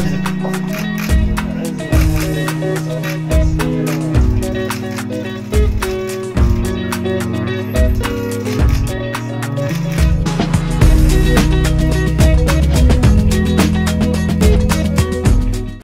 What is it?